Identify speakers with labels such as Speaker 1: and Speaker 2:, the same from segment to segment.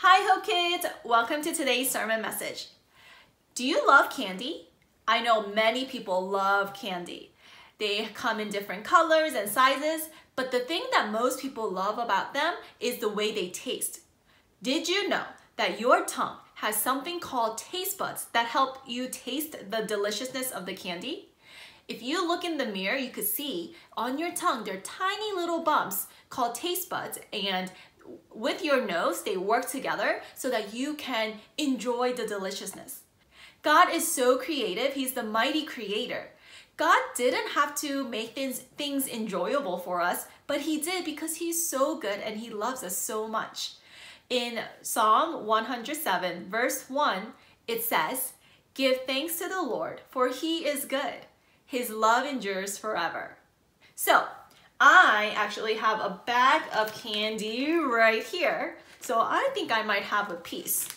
Speaker 1: Hi Hope Kids! Welcome to today's sermon message. Do you love candy? I know many people love candy. They come in different colors and sizes, but the thing that most people love about them is the way they taste. Did you know that your tongue has something called taste buds that help you taste the deliciousness of the candy? If you look in the mirror, you could see on your tongue, there are tiny little bumps called taste buds and with your nose, they work together so that you can enjoy the deliciousness. God is so creative. He's the mighty creator. God didn't have to make things, things enjoyable for us, but he did because he's so good and he loves us so much. In Psalm 107, verse 1, it says, Give thanks to the Lord, for he is good. His love endures forever. So, I actually have a bag of candy right here. So I think I might have a piece.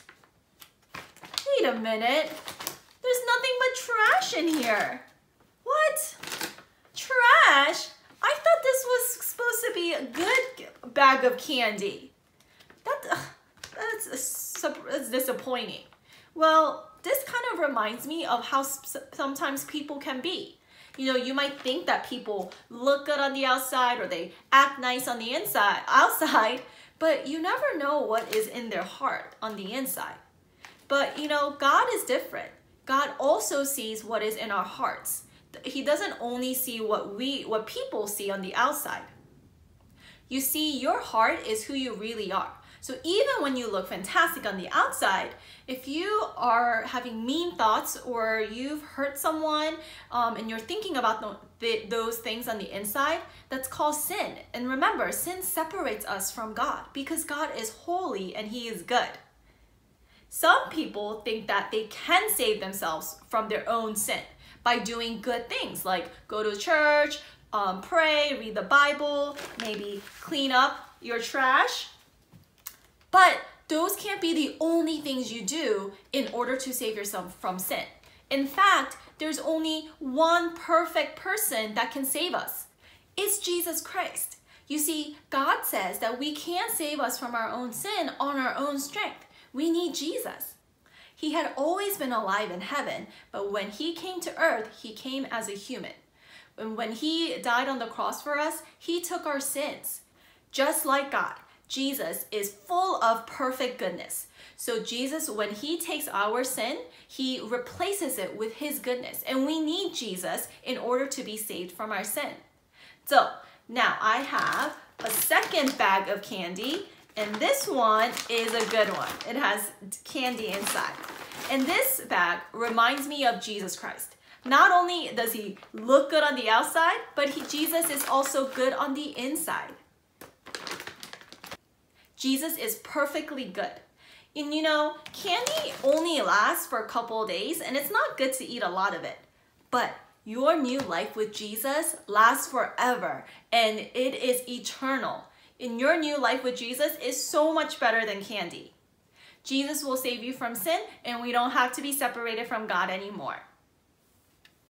Speaker 1: Wait a minute. There's nothing but trash in here. What? Trash? I thought this was supposed to be a good bag of candy. That, that's, that's disappointing. Well, this kind of reminds me of how sometimes people can be. You know, you might think that people look good on the outside or they act nice on the inside, outside, but you never know what is in their heart on the inside. But you know, God is different. God also sees what is in our hearts. He doesn't only see what we what people see on the outside. You see, your heart is who you really are. So even when you look fantastic on the outside, if you are having mean thoughts or you've hurt someone um, and you're thinking about the, those things on the inside, that's called sin. And remember, sin separates us from God because God is holy and he is good. Some people think that they can save themselves from their own sin by doing good things like go to church, um, pray, read the Bible, maybe clean up your trash, but those can't be the only things you do in order to save yourself from sin. In fact, there's only one perfect person that can save us. It's Jesus Christ. You see, God says that we can't save us from our own sin on our own strength. We need Jesus. He had always been alive in heaven, but when he came to earth, he came as a human. And when he died on the cross for us, he took our sins, just like God. Jesus is full of perfect goodness. So Jesus, when he takes our sin, he replaces it with his goodness. And we need Jesus in order to be saved from our sin. So now I have a second bag of candy and this one is a good one. It has candy inside. And this bag reminds me of Jesus Christ. Not only does he look good on the outside, but he, Jesus is also good on the inside. Jesus is perfectly good. And you know, candy only lasts for a couple days and it's not good to eat a lot of it. But your new life with Jesus lasts forever and it is eternal. And your new life with Jesus is so much better than candy. Jesus will save you from sin and we don't have to be separated from God anymore.